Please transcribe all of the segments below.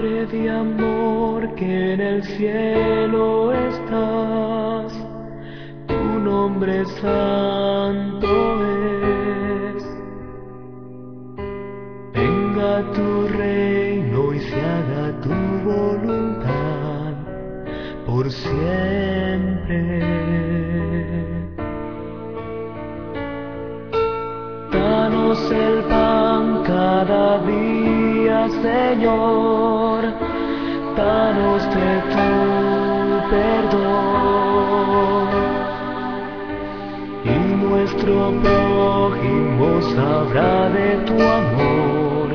Padre de amor que en el cielo estás, tu nombre santo es. Venga tu reino y se haga tu voluntad por siempre. Danos el pan cada día, Señor. Danos de tu perdón. Y nuestro prójimo sabrá de tu amor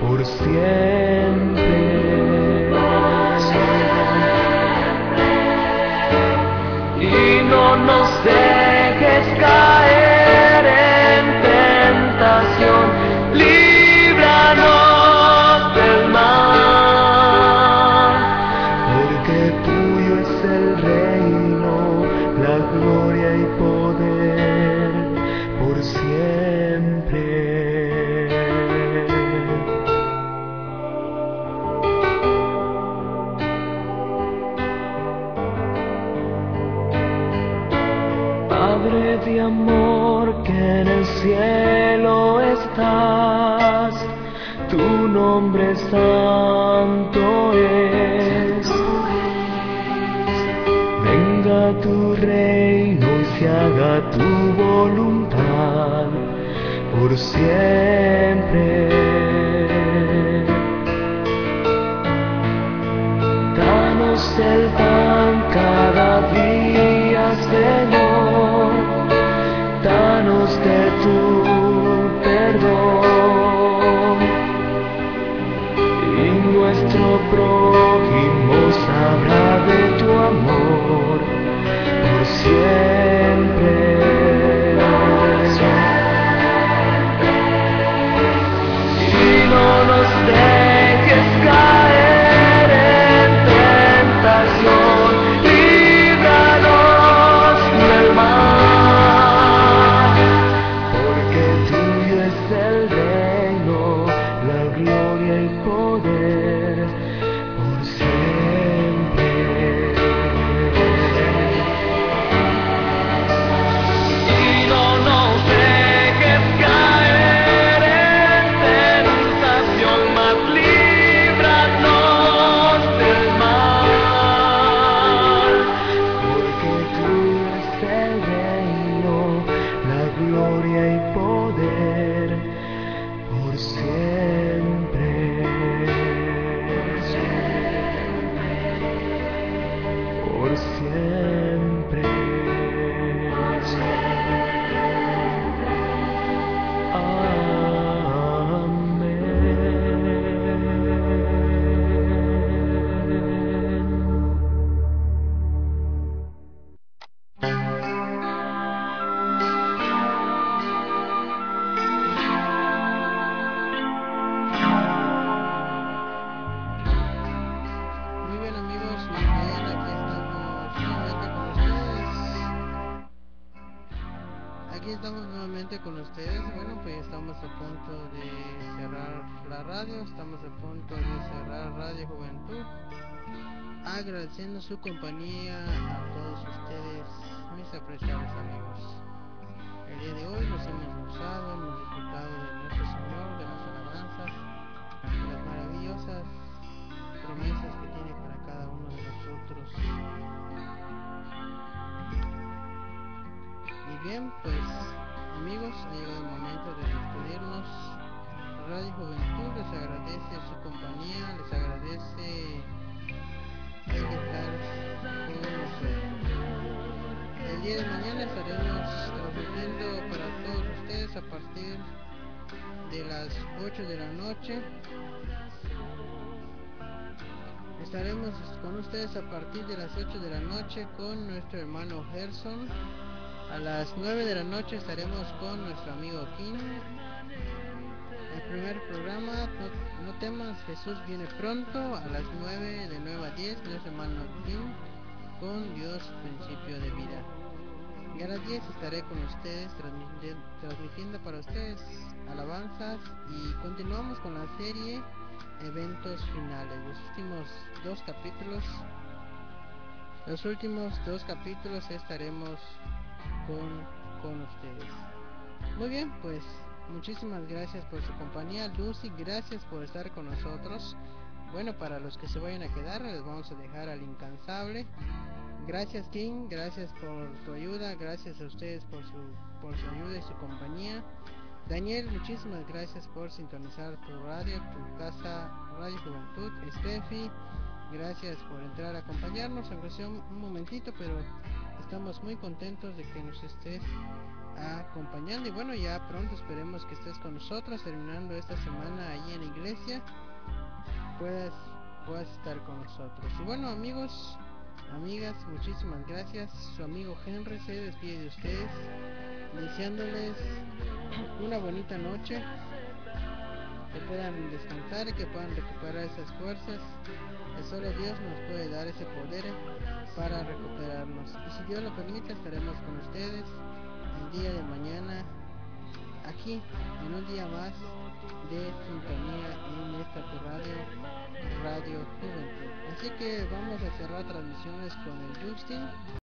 por siempre. Y no nos dejes caer Amor que en el cielo estás, tu nombre santo es. Venga tu reino y se haga tu voluntad por siempre. Danos el pan poder por siempre. Aquí estamos nuevamente con ustedes. Bueno, pues estamos a punto de cerrar la radio, estamos a punto de cerrar Radio Juventud. Agradeciendo su compañía a todos ustedes, mis apreciados amigos. El día de hoy nos hemos gozado, hemos disfrutado de nuestro Señor, de las alabanzas, de las maravillosas promesas que tiene para cada uno de nosotros. Bien, pues amigos, ha llegado el momento de despedirnos. Radio Juventud les agradece su compañía, les agradece el estar con nosotros. El día de mañana estaremos transmitiendo para todos ustedes a partir de las 8 de la noche Estaremos con ustedes a partir de las 8 de la noche con nuestro hermano Gerson. A las 9 de la noche estaremos con nuestro amigo King. El primer programa, no, temas, Jesús viene pronto. A las 9, de 9 a 10, nuestro hermano King con Dios, principio de vida. y a las 10 estaré con ustedes transmitiendo para ustedes alabanzas y continuamos con la serie eventos finales los últimos dos capítulos los últimos dos capítulos estaremos con, con ustedes. Muy bien pues muchísimas gracias por su compañía Lucy gracias por estar con nosotros. Bueno para los que se vayan a quedar les vamos a dejar al incansable. Gracias King gracias por tu ayuda gracias a ustedes por su por su ayuda y su compañía. Daniel, muchísimas gracias por sintonizar tu radio, tu casa Radio Juventud. Steffi, gracias por entrar a acompañarnos, aunque sea un, momentito, pero estamos muy contentos de que nos estés acompañando. Y bueno, ya pronto esperemos que estés con nosotros terminando esta semana allí en la iglesia. Puedas, puedas estar con nosotros. Y bueno, amigos, amigas, muchísimas gracias. Su amigo Henry se despide de ustedes, deseándoles una bonita noche, que puedan descansar y que puedan recuperar esas fuerzas, que solo Dios nos puede dar ese poder para recuperarnos. Y si Dios lo permite, estaremos con ustedes el día de mañana, aquí, en un día más de sintonía en esta radio, Radio Juventud. Así que vamos a cerrar transmisiones con el Justin.